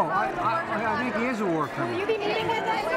Oh, I, I, I think he is a war criminal. Will you be meeting with us?